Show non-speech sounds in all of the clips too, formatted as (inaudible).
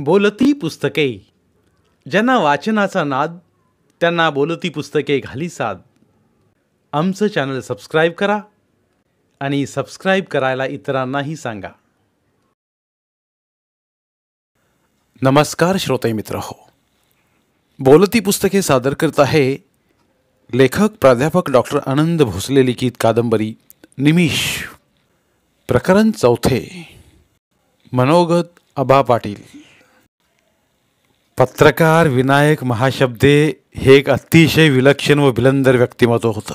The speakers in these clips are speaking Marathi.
बोलती पुस्तके. ज्यांना वाचनाचा नाद त्यांना बोलती पुस्तके घाली साद. आमचं चॅनल सबस्क्राईब करा आणि सबस्क्राईब करायला इतरांनाही सांगा. नमस्कार श्रोते मित्र हो. बोलती पुस्तके सादर करत आहे लेखक प्राध्यापक डॉक्टर आनंद भोसले लिखित कादंबरी निमिष. प्रकरण चौथे. मनोगत अबा पाटील. पत्रकार विनायक महाशब्दे हे एक अतिशय विलक्षण व विलंदर व्यक्तिमत्व होतं.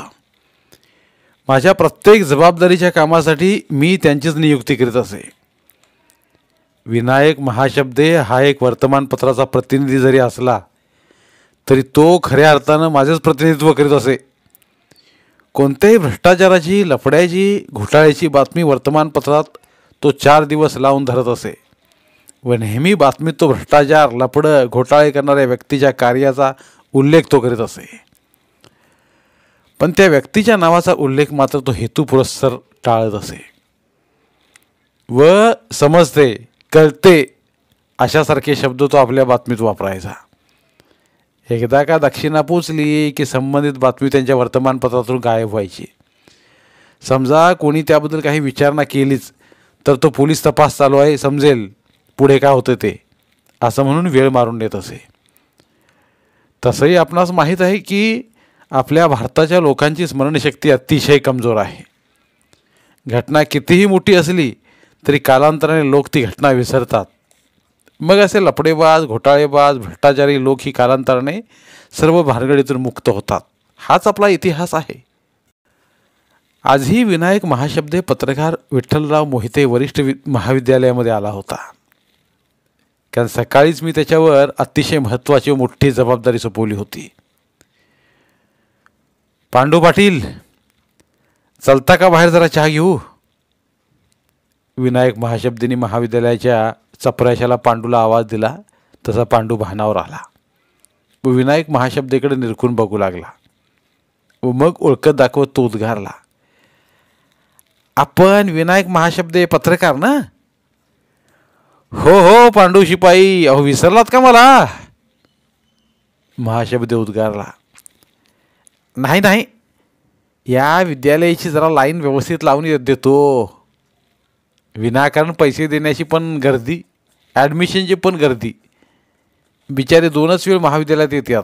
माझ्या प्रत्येक जबाबदारीच्या कामासाठी मी त्यांचीच नियुक्ती करीत असे. विनायक महाशब्दे हा एक वर्तमानपत्राचा प्रतिनिधी जरी असला तरी तो खऱ्या अर्थानं माझेच प्रतिनिधित्व करीत असे. कोणत्याही भ्रष्टाचाराची लफड्याची घोटाळ्याची बातमी वर्तमानपत्रात तो चार दिवस लावून धरत असे. व नेहमी बातमीत तो भ्रष्टाचार लपडं घोटाळे करणाऱ्या व्यक्तीच्या कार्याचा उल्लेख तो करीत असे. पण त्या व्यक्तीच्या नावाचा उल्लेख मात्र तो हेतुपुरस्सर टाळत असे. व समजते कळते अशासारखे शब्द तो आपल्या बातमीत वापरायचा. एकदा का दक्षिणा पोचली की संबंधित बातमी त्यांच्या वर्तमानपत्रातून गायब व्हायची. समजा कोणी त्याबद्दल काही विचारणा केलीच तर तो पोलीस तपास चालू आहे समजेल. पुढे काय होतं ते? असं म्हणून वेळ मारून देत असे. तसंही आपणास माहीत आहे की आपल्या भारताच्या लोकांची स्मरणशक्ती अतिशय कमजोर आहे. घटना कितीही मोठी असली तरी कालांतराने लोक ती घटना विसरतात. मग असे लपडेबाज घोटाळेबाज भ्रष्टाचारी लोक ही कालांतराने सर्व भानगडीतून मुक्त होतात. हाच आपला इतिहास आहे. आजही विनायक महाशब्दे पत्रकार विठ्ठलराव मोहिते वरिष्ठ वि महाविद्यालयामध्ये आला होता. कारण सकाळीच मी त्याच्यावर अतिशय महत्त्वाची मोठी जबाबदारी सोपवली होती. पांडू पाटील चलता का बाहेर जरा चहा घेऊ? विनायक महाशब्दिनी महाविद्यालयाच्या चपराशाला पांडूला आवाज दिला तसा पांडू भानावर आला. व विनायक महाशब्देकडे निरखून बघू लागला व मग ओळखत दाखवत तो उद्गारला आपण विनायक महाशब्दे पत्रकार ना? हो हो पांडू शिपाई. अहो विसरलात का मला? महाशब्दे उद्गारला. नाही नाही. या विद्यालयाची जरा लाईन व्यवस्थित लावून देतो. विनाकारण पैसे देण्याची पण गर्दी ॲडमिशनची पण गर्दी. बिचारे दोनच वेळ महाविद्यालयात येतात.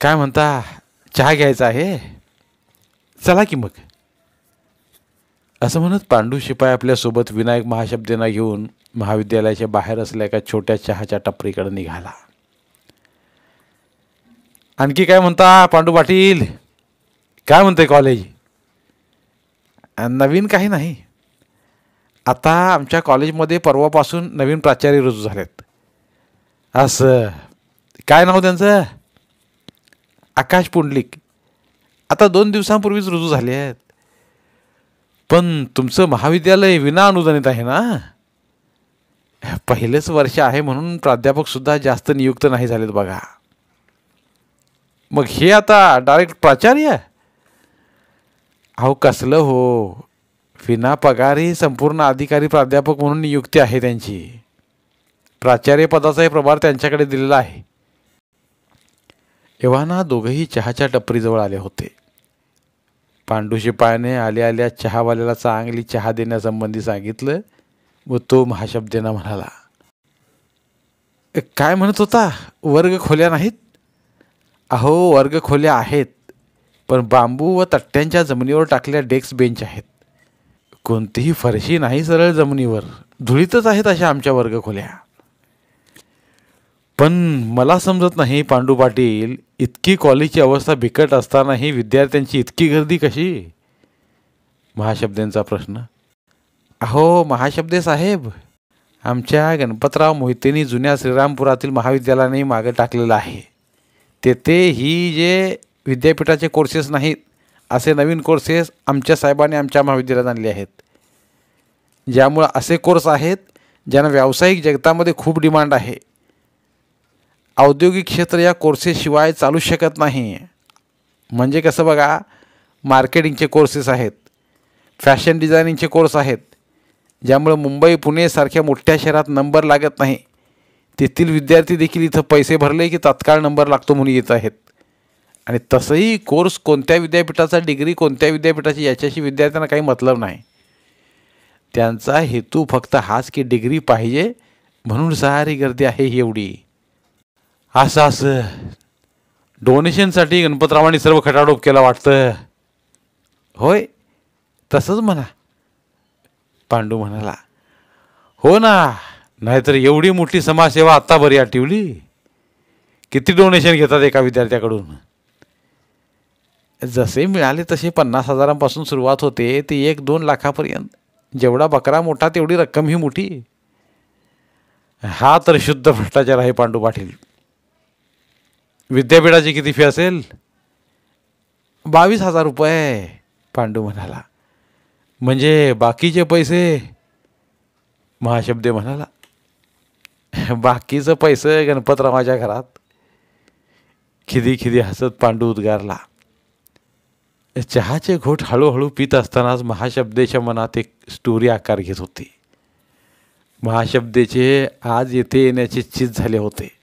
काय म्हणता? चहा घ्यायचा आहे? चला की मग. असं म्हणत पांडू शिपाई आपल्यासोबत विनायक महाशब्देना घेऊन महाविद्यालयाच्या बाहेर असल्या एका छोट्या चहाच्या टपरीकडे निघाला. आणखी काय म्हणता पांडू पाटील? काय म्हणते कॉलेज नवीन काही नाही. आता आमच्या कॉलेजमध्ये परवापासून नवीन प्राचार्य रुजू झालेत. असं. काय नाव त्यांचं? आकाश पुंडलिक. आता दोन दिवसांपूर्वीच रुजू झाले आहेत पण तुमचं महाविद्यालय विना अनुदानित आहे ना? पहिलेच वर्ष आहे म्हणून प्राध्यापकसुद्धा जास्त नियुक्त नाही झालेत बघा. मग हे आता डायरेक्ट प्राचार्य? अहो कसलं हो? विना पगारी संपूर्ण अधिकारी प्राध्यापक म्हणून नियुक्ती आहे त्यांची. प्राचार्य पदाचाही प्रभार त्यांच्याकडे दिलेला आहे. एव्हाना दोघंही चहाच्या टपरीजवळ आले होते. पांडू शिपायाने आल्या आल्या चहावाल्याला चांगली चहा देण्यासंबंधी सांगितलं. व तो महाशब्देना म्हणाला काय म्हणत होता? वर्ग खोल्या नाहीत? अहो वर्ग खोल्या आहेत पण बांबू व तट्ट्यांच्या जमिनीवर टाकल्या डेस्क बेंच आहेत. कोणतीही फरशी नाही सरळ जमिनीवर. धुळीतच आहेत अशा आमच्या वर्ग खोल्या. पण मला समजत नाही पांडू पाटील. इतकी कॉलेजची अवस्था बिकट असतानाही विद्यार्थ्यांची इतकी गर्दी कशी? महाशब्देंचा प्रश्न. अहो महाशब्दे साहेब आमच्या गणपतराव मोहितेंनी जुन्या श्रीरामपुरातील महाविद्यालयाने मागे टाकलेलं आहे. तेथे ही जे विद्यापीठाचे कोर्सेस नाहीत असे नवीन कोर्सेस आमच्या साहेबांनी आमच्या महाविद्यालयात आणले आहेत. ज्यामुळं असे कोर्स आहेत ज्यांना व्यावसायिक जगतामध्ये खूप डिमांड आहे. औद्योगिक क्षेत्र या कोर्सेसशिवाय चालू शकत नाही. म्हणजे कसं बघा मार्केटिंगचे कोर्सेस आहेत फॅशन डिझायनिंगचे कोर्स आहेत ज्यामुळं मुंबई पुणेसारख्या मोठ्या शहरात नंबर लागत नाही. तेथील विद्यार्थी देखील इथं पैसे भरले की तात्काळ नंबर लागतो म्हणून येत आहेत. आणि तसंही कोर्स कोणत्या विद्यापीठाचा डिग्री कोणत्या विद्यापीठाची याच्याशी विद्यार्थ्यांना काही मतलब नाही. त्यांचा हेतू फक्त हाच की डिग्री पाहिजे म्हणून सहारी गर्दी आहे एवढी. असं असं डोनेशनसाठी गणपतरावांनी सर्व खटाडोप केला वाटतं. होय तसंच म्हणा. पांडू म्हणाला हो ना नाहीतर एवढी मोठी समाजसेवा आत्ता बरी आठवली. किती डोनेशन घेतात एका विद्यार्थ्याकडून? जसे मिळाले तसे पन्नास हजारांपासून सुरुवात होते. ते एक दोन लाखापर्यंत जेवढा बकरा मोठा तेवढी रक्कम ही मोठी. हा तर शुद्ध भ्रष्टाचार आहे पांडू पाटील. विद्यापीठाची किती फी असेल? बावीस हजार रुपये पांडू म्हणाला. म्हणजे बाकीचे पैसे? महाशब्दे म्हणाला. बाकीचं पैसे गणपतरावाच्या घरात. खिदी खिदी हसत पांडू उद्गारला. चहाचे घोट हळूहळू पित असतानाच महाशब्देच्या मनात एक स्टोरी आकार घेत होती. महाशब्देचे आज येथे येण्याचे चित झाले होते.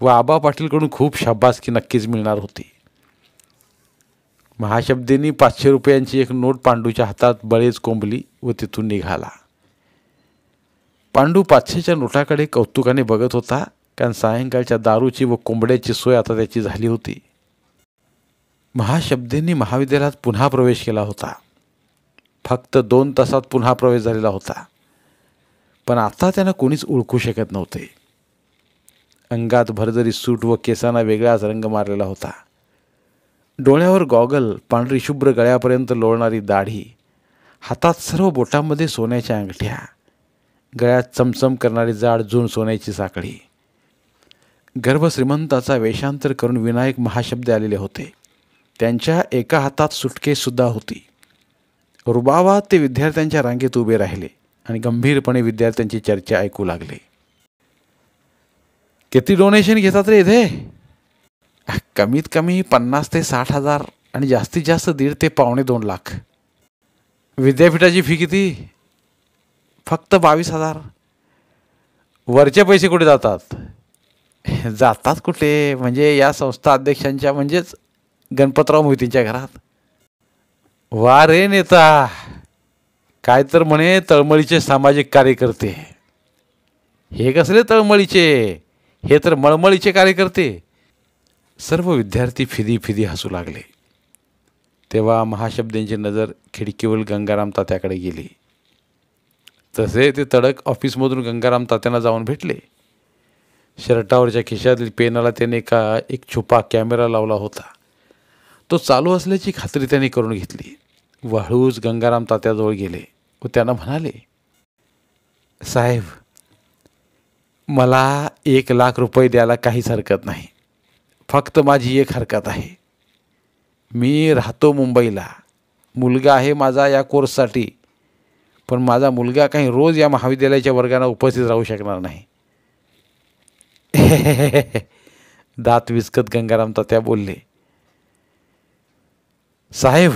व आबा पाटीलकडून खूप शाबासकी नक्कीच मिळणार होती. महाशब्देनी पाचशे रुपयांची एक नोट पांडूच्या हातात बळेच कोंबली व तिथून निघाला. पांडू पाचशेच्या नोटाकडे कौतुकाने बघत होता कारण सायंकाळच्या दारूची व कोंबड्याची सोय आता त्याची झाली होती. महाशब्देंनी महाविद्यालयात पुन्हा प्रवेश केला होता. फक्त दोन तासात पुन्हा प्रवेश झालेला होता. पण आता त्यांना कोणीच ओळखू शकत नव्हते. अंगात भरजरी सूट व केसांना वेगळाच रंग मारलेला होता. डोळ्यावर गॉगल पांढरी शुभ्र गळ्यापर्यंत लोळणारी दाढी हातात सर्व बोटांमध्ये सोन्याच्या अंगठ्या गळ्यात चमचम करणारी जाड जून सोन्याची साखळी. गर्भश्रीमंताचा वेषांतर करून विनायक महाशब्द आलेले होते. त्यांच्या एका हातात सुटकेसुद्धा होती. रुबावात ते विद्यार्थ्यांच्या रांगेत उभे राहिले आणि गंभीरपणे विद्यार्थ्यांची चर्चा ऐकू लागले. किती डोनेशन घेतात रे इथे? कमीत कमी पन्नास ते साठ हजार आणि जास्तीत जास्त दीड ते पावणे दोन लाख. विद्यापीठाची फी किती? फक्त बावीस हजार. वरचे पैसे कुठे जातात? जातात कुठे? म्हणजे या संस्था अध्यक्षांच्या म्हणजेच गणपतराव मोहितींच्या घरात. वा रे नेता. काय तर म्हणे तळमळीचे सामाजिक कार्यकर्ते. हे कसले तळमळीचे? हे तर मळमळीचे कार्यकर्ते. सर्व विद्यार्थी फिदी फिदी हसू लागले. तेव्हा महाशब्दांची नजर खिडकीवर गंगाराम तात्याकडे गेली. तसे ते तडक ऑफिसमधून गंगाराम तात्यांना जाऊन भेटले. शर्टावरच्या खिशातील पेनाला त्याने का एक छुपा कॅमेरा लावला होता. तो चालू असल्याची खात्री त्यांनी करून घेतली. व हळूच गंगाराम तात्याजवळ गेले व त्यांना म्हणाले साहेब मला एक लाख रुपये द्यायला काहीच हरकत नाही. फक्त माझी एक हरकत आहे. मी राहतो मुंबईला. मुलगा आहे माझा या कोर्ससाठी. पण माझा मुलगा काही रोज या महाविद्यालयाच्या वर्गांना उपस्थित राहू शकणार नाही. (laughs) दात विस्कत गंगाराम तात्या बोलले साहेब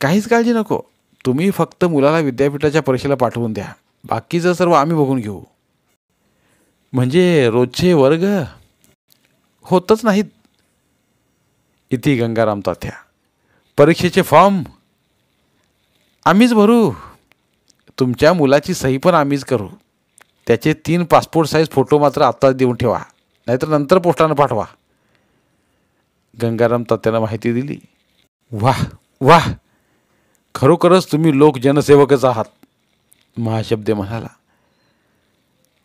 काहीच काळजी नको. तुम्ही फक्त मुलाला विद्यापीठाच्या परीक्षेला पाठवून द्या. बाकीचं सर्व आम्ही बघून घेऊ. म्हणजे रोजचे वर्ग होतच नाहीत. इथे गंगाराम तात्या. परीक्षेचे फॉर्म आम्हीच भरू. तुमच्या मुलाची सही पण आम्हीच करू. त्याचे तीन पासपोर्ट साईज फोटो मात्र आत्ताच देऊन ठेवा. नाहीतर नंतर पोस्टानं पाठवा. गंगाराम तात्यानं माहिती दिली. वाह वाह. खरोखरच तुम्ही लोक जनसेवकच आहात महाशब्दे म्हणाला.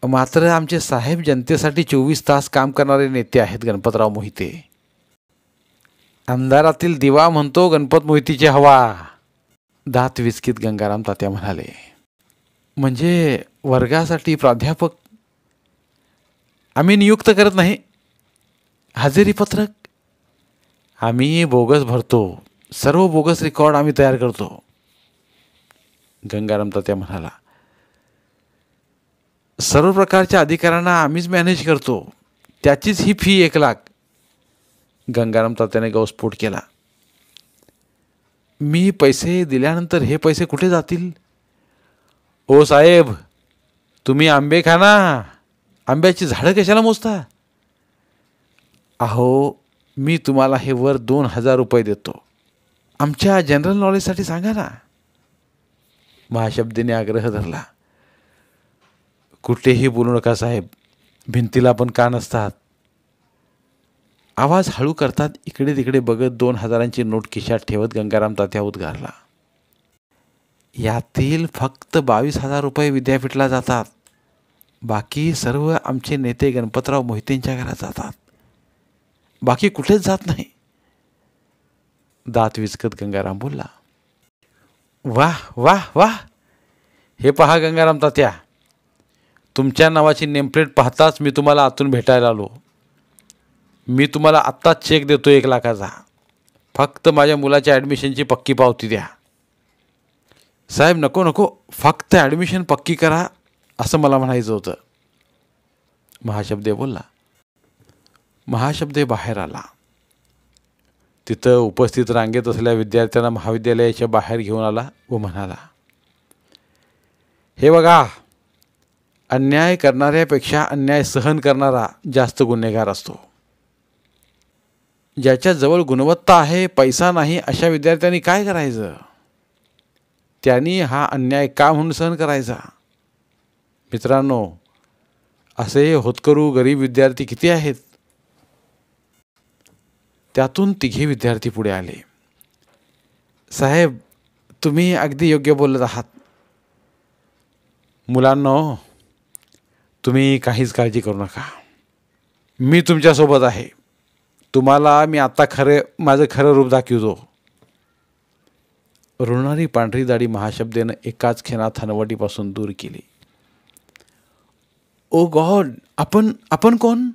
मात्र आमचे साहेब जनतेसाठी चोवीस तास काम करणारे नेते आहेत गणपतराव मोहिते. अंधारातील दिवा म्हणतो गणपत मोहितीची हवा. दात विस्कित गंगाराम तात्या म्हणाले. म्हणजे वर्गासाठी प्राध्यापक आम्ही नियुक्त करत नाही. हजेरी पत्रक आम्ही बोगस भरतो. सर्व बोगस रेकॉर्ड आम्ही तयार करतो. गंगाराम तात्या म्हणाला. सर्व प्रकारच्या अधिकाऱ्यांना आम्हीच मॅनेज करतो. त्याचीच ही फी एक लाख. गंगाराम तात्याने गौस्फोट केला. मी पैसे दिल्यानंतर हे पैसे कुठे जातील? ओ साहेब तुम्ही आंबे खा ना. आंब्याची झाडं कशाला मोजता? अहो मी तुम्हाला हे वर दोन हजार रुपये देतो. आमच्या जनरल नॉलेजसाठी सांगा ना. महाशब्दीने आग्रह धरला. कुठेही बोलू नका साहेब. भिंतीला पण कान असतात आवाज हळू करतात इकडे तिकडे बघत दोन हजारांची नोट खिशात ठेवत गंगाराम तात्या उद्गारला. यातील फक्त बावीस हजार रुपये विद्यापीठला जातात. बाकी सर्व आमचे नेते गणपतराव मोहितेंच्या घरात जातात. बाकी कुठेच जात नाही. दात विचकत गंगाराम बोलला. वाह वाह वाह. हे पहा गंगाराम तात्या. तुमच्या नावाची नेमप्लेट पाहताच मी तुम्हाला आतून भेटायला आलो. मी तुम्हाला आत्ताच चेक देतो एक लाखाचा. फक्त माझ्या मुलाच्या ॲडमिशनची पक्की पावती द्या. साहेब नको नको. फक्त ॲडमिशन पक्की करा असं मला म्हणायचं होतं. महाशब्दे बोलला. महाशब्दे बाहेर आला. तिथं उपस्थित रांगेत असलेल्या विद्यार्थ्यांना महाविद्यालयाच्या बाहेर घेऊन आला व म्हणाला हे बघा अन्याय करणाऱ्यापेक्षा अन्याय सहन करणारा जास्त गुन्हेगार असतो. ज्याच्याजवळ गुणवत्ता आहे पैसा नाही अशा विद्यार्थ्यांनी काय करायचं? त्यांनी हा अन्याय का म्हणून सहन करायचा? मित्रांनो असे होतकरू गरीब विद्यार्थी किती आहेत? त्यातून तिघे विद्यार्थी पुढे आले. साहेब तुम्ही अगदी योग्य बोलत आहात. मुलांनो तुम्ही काहीच काळजी करू नका. मी तुमच्यासोबत आहे. तुम्हाला मी आत्ता खरे माझं खरं रूप दाखवतो. रुणारी पांढरी दाढी महाशब्देनं एकाच क्षणात हनवटीपासून दूर केली. ओ गॉड आपण आपण कोण?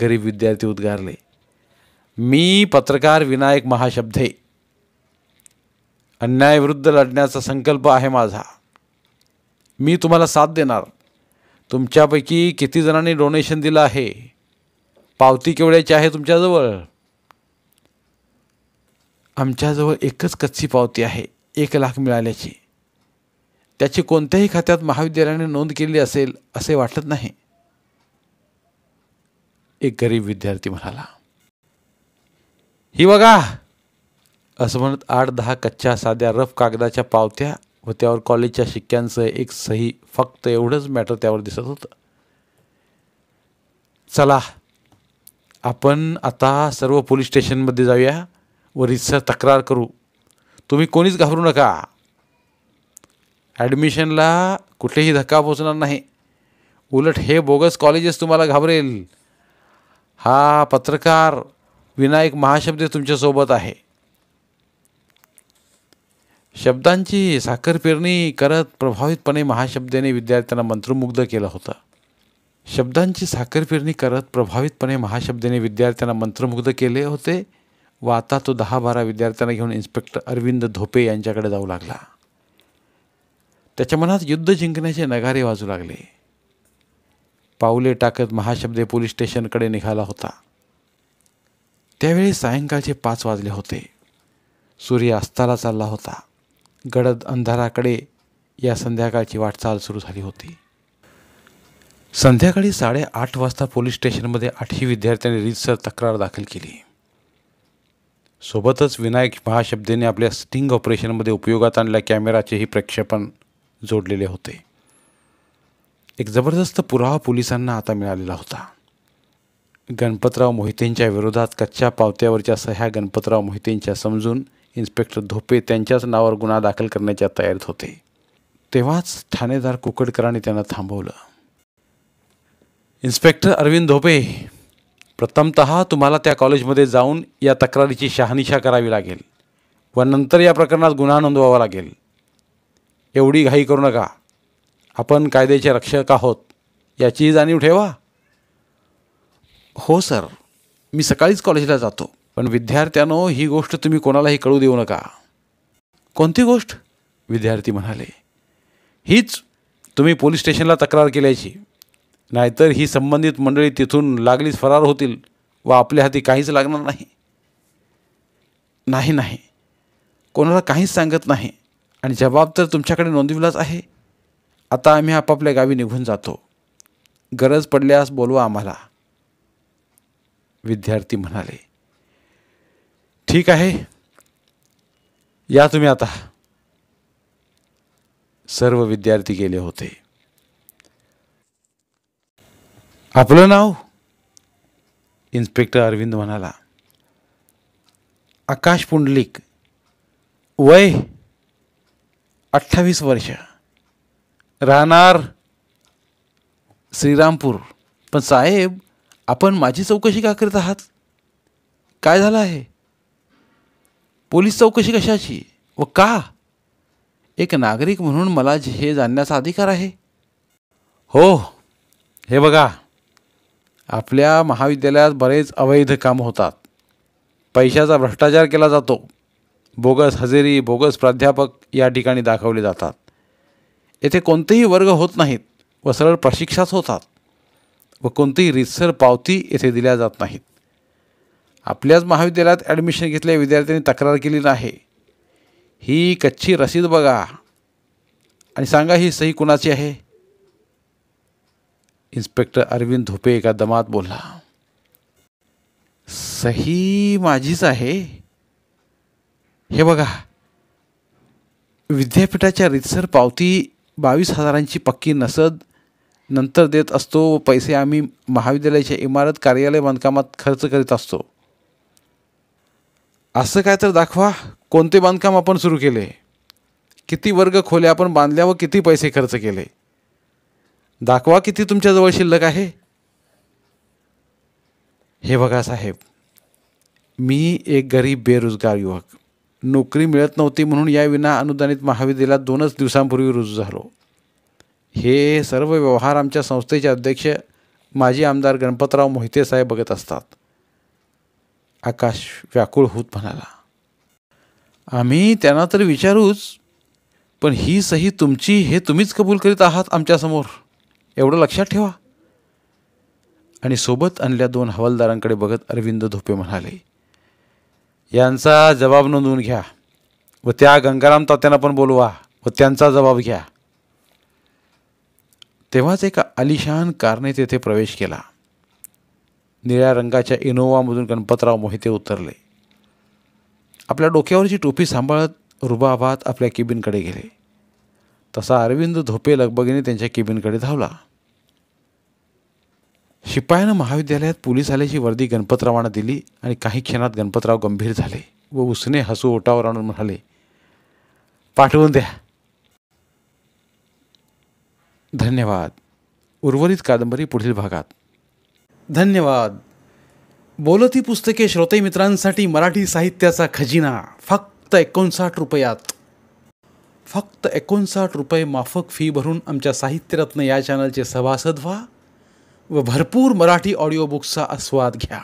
गरीब विद्यार्थी उद्गारले. मी पत्रकार विनायक महाशब्दे. अन्यायविरुद्ध लढण्याचा संकल्प आहे माझा. मी तुम्हाला साथ देणार. तुमच्यापैकी किती जणांनी डोनेशन दिलं आहे? पावती केवढ्याची आहे तुमच्याजवळ? आमच्याजवळ एकच कच्ची पावती आहे एक लाख मिळाल्याची. त्याची कोणत्याही खात्यात महाविद्यालयाने नोंद केली असेल असे वाटत नाही. एक गरीब विद्यार्थी म्हणाला ही बघा. असं म्हणत आठ दहा कच्च्या साध्या रफ कागदाच्या पावत्या व त्यावर कॉलेजच्या शिक्क्यांचं एक सही फक्त एवढंच मॅटर त्यावर दिसत होतं. चला आपण आता सर्व पोलीस स्टेशनमध्ये जाऊया व रितसर तक्रार करू. तुम्ही कोणीच घाबरू नका. ॲडमिशनला कुठेही धक्का पोचणार नाही. उलट हे बोगस कॉलेजेस तुम्हाला घाबरेल. हा पत्रकार विनायक महाशब्द तुमच्यासोबत आहे. शब्दांची साखर पेरणी करत प्रभावितपणे महाशब्देने विद्यार्थ्यांना मंत्रमुग्ध केलं होतं. शब्दांची साखर पेरणी करत प्रभावितपणे महाशब्देने विद्यार्थ्यांना मंत्रमुग्ध केले होते व आता तो दहा बारा विद्यार्थ्यांना घेऊन इन्स्पेक्टर अरविंद धोपे यांच्याकडे जाऊ लागला. त्याच्या मनात युद्ध जिंकण्याचे नगारे वाजू लागले. पाऊले टाकत महाशब्दे पोलीस स्टेशनकडे निघाला होता. त्यावेळी सायंकाळचे पाच वाजले होते. सूर्य अस्ताला चालला होता. गडद अंधाराकडे या संध्याकाळची वाटचाल सुरू झाली होती. संध्याकाळी साडेआठ वाजता पोलीस स्टेशनमध्ये आठही विद्यार्थ्यांनी रीतसर तक्रार दाखल केली. सोबतच विनायक महाशब्देने आपल्या स्टिंग ऑपरेशनमध्ये उपयोगात आणल्या कॅमेराचेही प्रक्षेपण जोडलेले होते. एक जबरदस्त पुरावा पोलिसांना आता मिळालेला होता. गणपतराव मोहितेंच्या विरोधात कच्च्या पावत्यावरच्या सह्या गणपतराव मोहितेंच्या समजून इन्स्पेक्टर धोपे त्यांच्याच नावावर गुन्हा दाखल करण्याच्या तयारीत होते. तेव्हाच ठाणेदार कुकडकरांनी त्यांना थांबवलं. इन्स्पेक्टर अरविंद धोपे प्रथमत तुम्हाला त्या कॉलेजमध्ये जाऊन या तक्रारीची शहानिशा करावी लागेल व नंतर या प्रकरणात गुन्हा नोंदवावा लागेल. एवढी घाई करू नका. आपण कायद्याचे रक्षक आहोत. याचीही जाणीव ठेवा. हो सर. मी सकाळीच कॉलेजला जातो. पण विद्यार्थ्यानो ही गोष्ट तुम्ही कोणालाही कळू देऊ नका. कोणती गोष्ट? विद्यार्थी म्हणाले हीच तुम्ही पोलीस स्टेशनला तक्रार केल्याची. नाहीतर ही संबंधित मंडळी तिथून लागलीच फरार होतील व आपल्या हाती काहीच लागणार नाही. नाही नाही. कोणाला काहीच सांगत नाही. आणि जबाब तर तुमच्याकडे नोंदविलाच आहे. आता आम्ही आपापल्या गावी निघून जातो. गरज पडल्यास बोलवा आम्हाला. विद्यार्थी म्हणाले ठीक आहे. या तुम्ही आता. सर्व विद्यार्थी गेले होते. आपलं नाव? इन्स्पेक्टर अरविंद म्हणाला. आकाश पुंडलिक. वय? अठ्ठावीस वर्ष. राहणार श्रीरामपूर. पण साहेब आपण माझी चौकशी का करत आहात? काय झालं आहे? पोलीस चौकशी कशाची? व का? एक नागरिक म्हणून मला हे जाणण्याचा अधिकार आहे. हो. हे बघा. आपल्या महाविद्यालयात बरेच अवैध काम होतात. पैशाचा भ्रष्टाचार केला जातो. बोगस हजेरी बोगस प्राध्यापक या ठिकाणी दाखवले जातात. येथे कोणतेही वर्ग होत नाहीत व सरळ प्रशिक्षाच होतात. व कोणतीही रितसर पावती येथे दिल्या जात नाहीत. आपल्याच महाविद्यालयात ॲडमिशन घेतलेल्या विद्यार्थ्यांनी तक्रार केली नाही. ही कच्ची रसीद बघा. आणि सांगा ही सही कुणाची आहे? इन्स्पेक्टर अरविंद धोपे एका दमात बोलला. सही माझीच आहे. हे बघा. विद्यापीठाच्या रितसर पावती बावीस हजारांची पक्की नसद नंतर देत असतो पैसे आम्ही महाविद्यालयाच्या इमारत कार्यालय बांधकामात खर्च करीत असतो. असं काय तर दाखवा कोणते बांधकाम आपण सुरू केले? किती वर्ग खोले आपण बांधल्या व किती पैसे खर्च केले? दाखवा किती तुमच्याजवळ शिल्लक आहे? हे बघा साहेब मी एक गरीब बेरोजगार युवक. नोकरी मिळत नव्हती म्हणून या विना अनुदानित महाविद्यालयात दोनच दिवसांपूर्वी रुजू झालो. हे सर्व व्यवहार आमच्या संस्थेचे अध्यक्ष माजी आमदार गणपतराव मोहिते साहेब बघत असतात. आकाश व्याकुळ होत म्हणाला आम्ही त्यांना तर विचारूच पण ही सही तुमची हे तुम्हीच कबूल करीत आहात आमच्यासमोर. एवढं लक्षात ठेवा. आणि सोबत आणल्या दोन हवालदारांकडे बघत अरविंद धोपे म्हणाले यांचा जबाब नोंदवून घ्या व त्या गंगाराम तात्यांना पण बोलवा व त्यांचा जबाब घ्या. तेव्हाच एका आलिशान कारने तेथे प्रवेश केला. निळ्या रंगाच्या इनोवामधून गणपतराव मोहिते उतरले. आपल्या डोक्यावरची टोपी सांभाळत रुबाबात आपल्या केबिनकडे गेले. तसा अरविंद धोपे लगबगीने त्यांच्या केबिनकडे धावला. शिपायानं महाविद्यालयात पोलीस आल्याची वर्दी गणपतरावांना दिली आणि काही क्षणात गणपतराव गंभीर झाले व उसने हसू ओटावर आणून म्हणाले पाठवून द्या. धन्यवाद. उर्वरित कादंबरी पुढील भागात. धन्यवाद. बोलती पुस्तके श्रोते मित्रांसाठी मराठी साहित्याचा खजिना. फक्त एकोणसाठ रुपयात. फक्त एकोणसाठ रुपये माफक फी भरून आमच्या साहित्यरत्न या चॅनलचे सभासद व्हा व भरपूर मराठी ऑडिओ बुक्सचा आस्वाद घ्या.